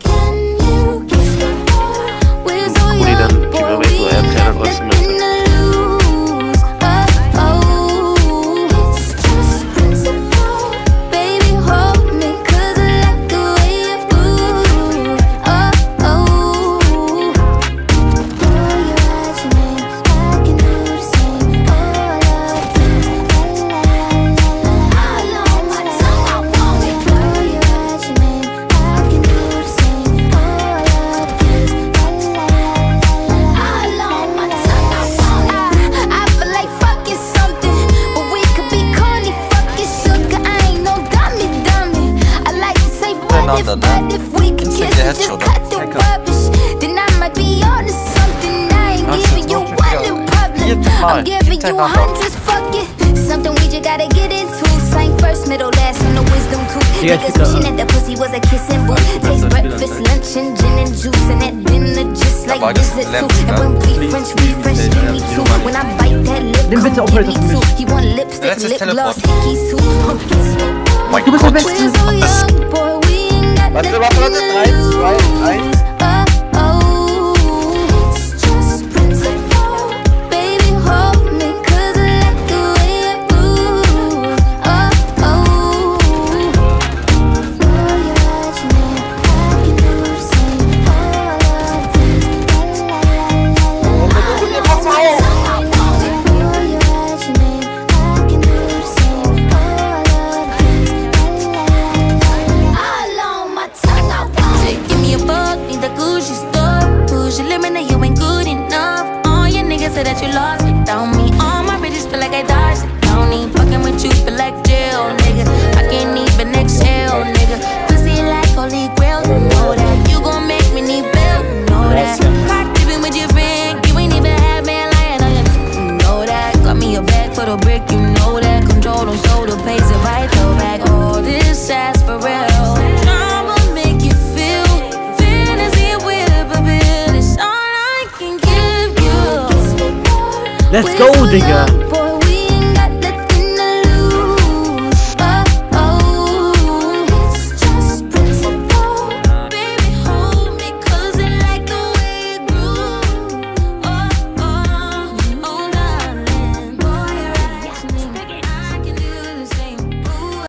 Can you Let's just go. cut the rubbish. Then I might be on to something. I ain't That's giving you not one true. in public. Get the I'm giving you the mic. hundreds. Fuck it. Something we just gotta get into. Sang first, middle, last on the wisdom tooth. Yeah, Niggas she wishing that the pussy was a kissing booth. Taste breakfast, lunch, and gin and juice. And at dinner, just like Aber das visit too. And when we French, we French, give me two. When I bite that lip, Nimm bitte come Operator give me two. He want lipstick, lip gloss, Teleport. hickeys too. Mein Du bist Warte, warte, warte. Eins, zwei. Let's go, Digga.